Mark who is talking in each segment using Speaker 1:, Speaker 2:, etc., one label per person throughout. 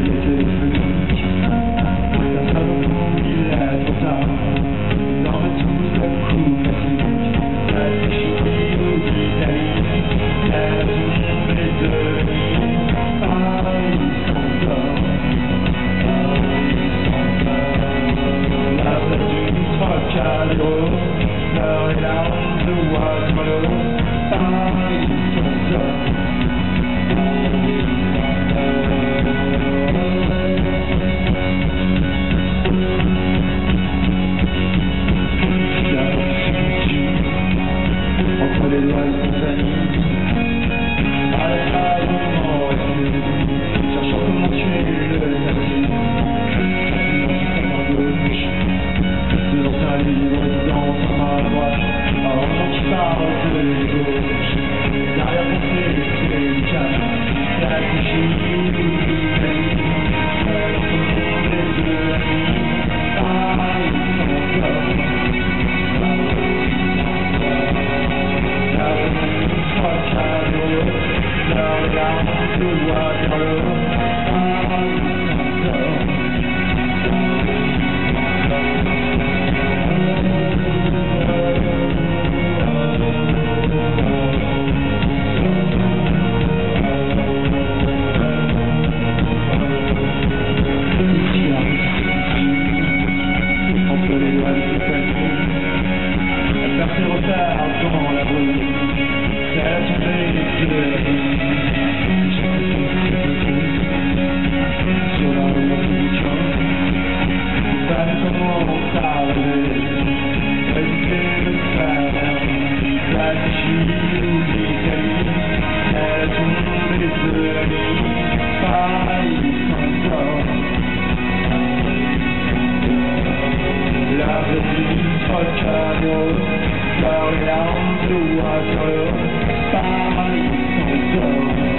Speaker 1: Thank you. Down to our toil, by my own soul.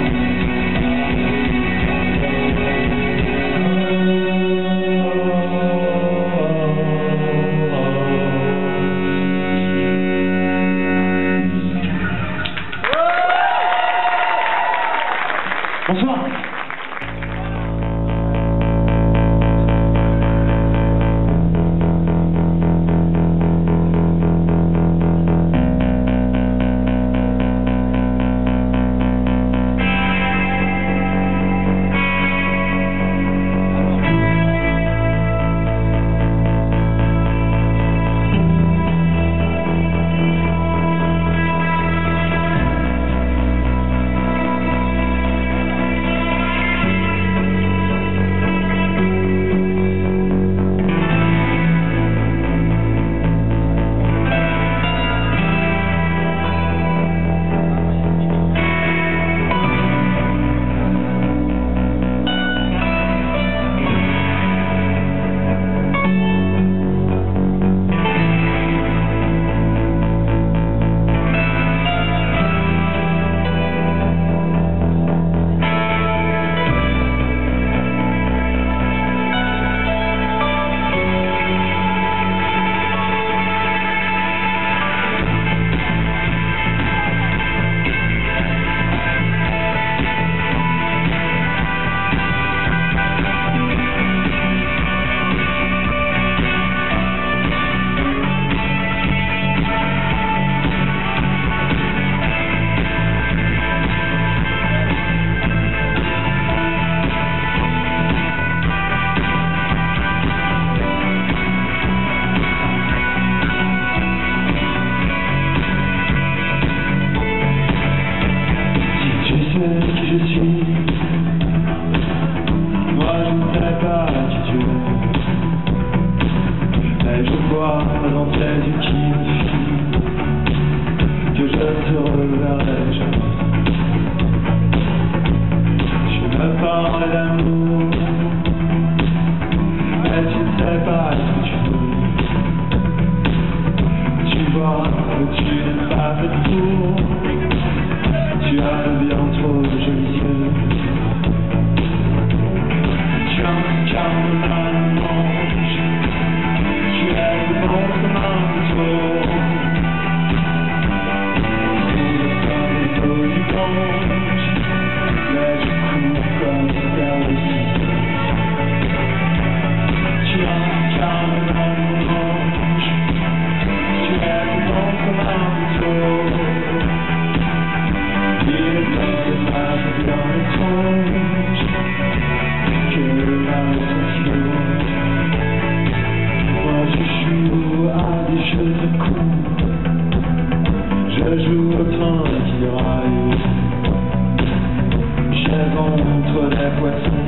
Speaker 1: backwards.